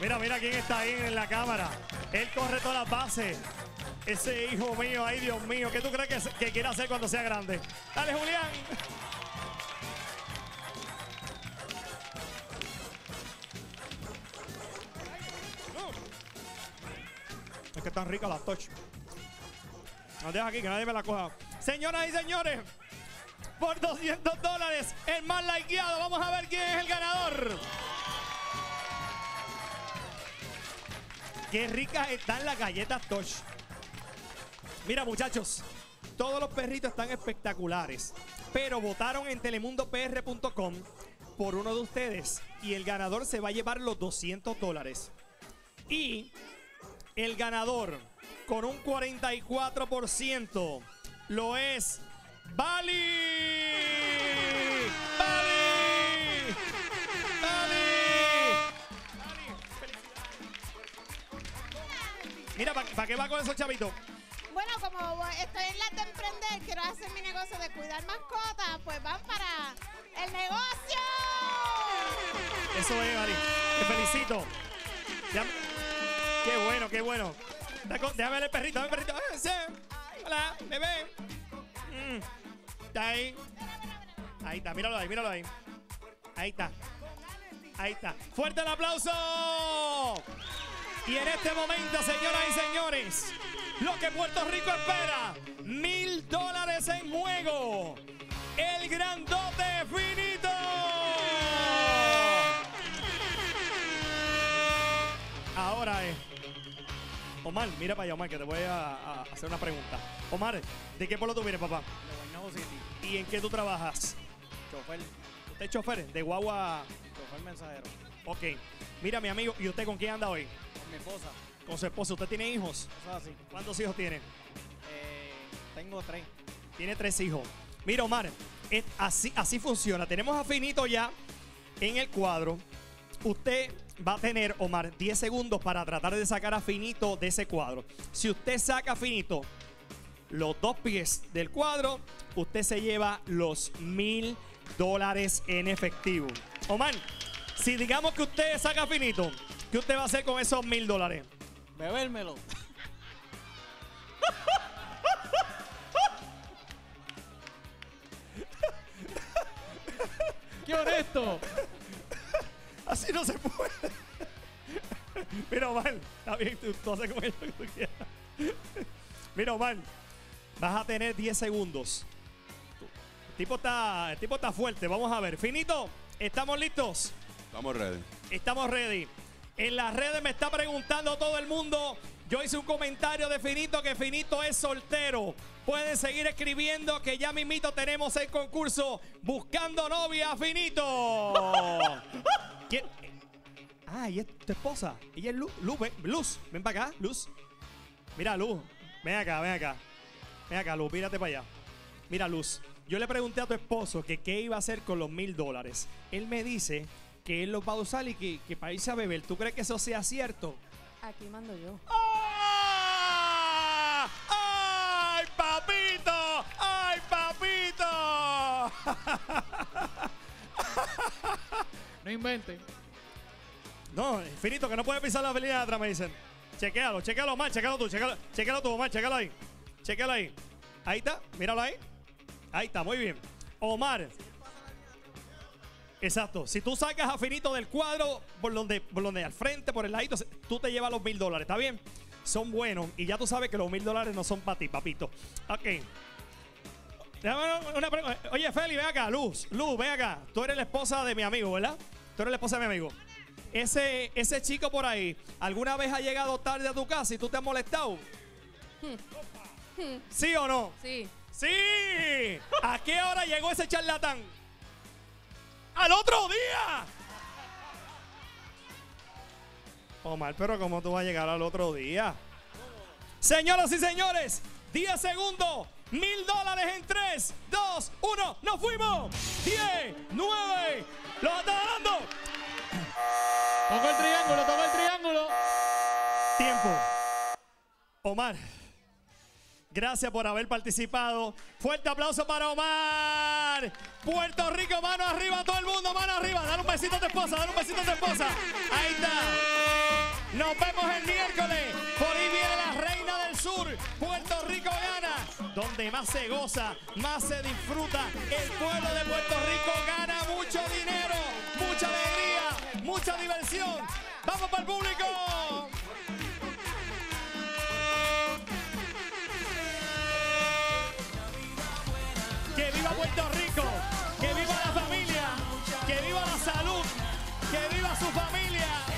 Mira, mira quién está ahí en la cámara. Él corre todas las bases. Ese hijo mío, ay Dios mío, ¿qué tú crees que, que quiere hacer cuando sea grande? Dale, Julián. Es que están ricas las touch. No deja aquí, que nadie me la coja. Señoras y señores, por 200 dólares, el más likeado. Vamos a ver quién es el ganador. Qué ricas están las galletas Tosh. Mira, muchachos, todos los perritos están espectaculares. Pero votaron en telemundopr.com por uno de ustedes. Y el ganador se va a llevar los 200 dólares. Y el ganador con un 44% lo es va con esos chavitos? Bueno, como estoy en la de emprender, quiero hacer mi negocio de cuidar mascotas, pues van para el negocio. Eso es, Bali. Te felicito. Ya- Qué bueno, qué bueno. Déjame ver el perrito, el perrito. Ah. Hola, bebé. Mm. Está ahí. Ahí está, míralo ahí, míralo ahí. Ahí está. Ahí está. ¡Fuerte el aplauso! Y en este momento, señoras y señores, lo que Puerto Rico espera, mil dólares en juego. El grandote finito. Ahora es. Omar, mira para allá, Omar, que te voy a, a hacer una pregunta. Omar, ¿de qué pueblo tú vienes, papá? De Guaynabo City. ¿Y en qué tú trabajas? Chofer. ¿Usted es chofer de guagua? Chofer mensajero. Ok. Mira, mi amigo, ¿y usted con quién anda hoy? Con mi esposa. Con su esposa. ¿Usted tiene hijos? Eso es así. ¿Cuántos hijos tiene? Eh, tengo tres. Tiene tres hijos. Mira, Omar, es- así, así funciona. Tenemos a Finito ya en el cuadro. Usted va a tener, Omar, 10 segundos para tratar de sacar a Finito de ese cuadro. Si usted saca a Finito los dos pies del cuadro, usted se lleva los mil dólares en efectivo. Omar, si digamos que usted saca Finito, ¿qué usted va a hacer con esos mil dólares? Bebérmelo. ¡Qué honesto! Así no se puede. Mira, Omar, está bien, tú, tú haces lo que tú quieras. Mira, Omar, vas a tener 10 segundos. El tipo, está, el tipo está fuerte, vamos a ver. Finito, ¿estamos listos? Estamos ready. Estamos ready. En las redes me está preguntando todo el mundo. Yo hice un comentario de Finito que Finito es soltero. Pueden seguir escribiendo que ya mismito tenemos el concurso Buscando novia Finito. ¿Quién? Ah, y es tu esposa. Ella es Luz. Luz, ven, Luz, ven para acá, Luz. Mira, Luz. Ven acá, ven acá. Ven acá, Luz, mírate para allá. Mira, Luz, yo le pregunté a tu esposo que qué iba a hacer con los mil dólares. Él me dice que él los va a usar y que, que para irse a beber. ¿Tú crees que eso sea cierto? Aquí mando yo. ¡Ah! ¡Ay, papito! ¡Ay, papito! No inventen. No, finito, que no puede pisar la línea de atrás, me dicen. Chequéalo, chequéalo, Omar, chequéalo tú, chequéalo, chequéalo tú, Omar, chequéalo ahí. Chequéalo ahí. Ahí está, míralo ahí. Ahí está, muy bien. Omar. Exacto. Si tú sacas a Finito del cuadro, por donde, por donde al frente, por el ladito, tú te llevas los mil dólares, ¿está bien? Son buenos. Y ya tú sabes que los mil dólares no son para ti, papito. Ok. Déjame una pregunta. Oye, Feli, ven acá, Luz. Luz, ven acá. Tú eres la esposa de mi amigo, ¿verdad? Tú eres la esposa de mi amigo. Ese, ese chico por ahí, ¿alguna vez ha llegado tarde a tu casa y tú te has molestado? ¿Sí o no? Sí. ¡Sí! ¿A qué hora llegó ese charlatán? ¡Al otro día! Omar, pero ¿cómo tú vas a llegar al otro día? Señoras y señores, 10 segundos, mil dólares en 3, 2, 1, ¡nos fuimos! 10, 9, ¡lo está ganando! Tocó el triángulo, tocó el triángulo. Tiempo. Omar, Gracias por haber participado. Fuerte aplauso para Omar. Puerto Rico, mano arriba, todo el mundo, mano arriba. Dale un besito a tu esposa, dale un besito a tu esposa. Ahí está. Nos vemos el miércoles. Por ahí viene la reina del sur. Puerto Rico gana. Donde más se goza, más se disfruta. El pueblo de Puerto Rico gana mucho dinero, mucha alegría, mucha diversión. ¡Vamos para el público! viva Puerto Rico, que viva la familia, que viva la salud, que viva su familia.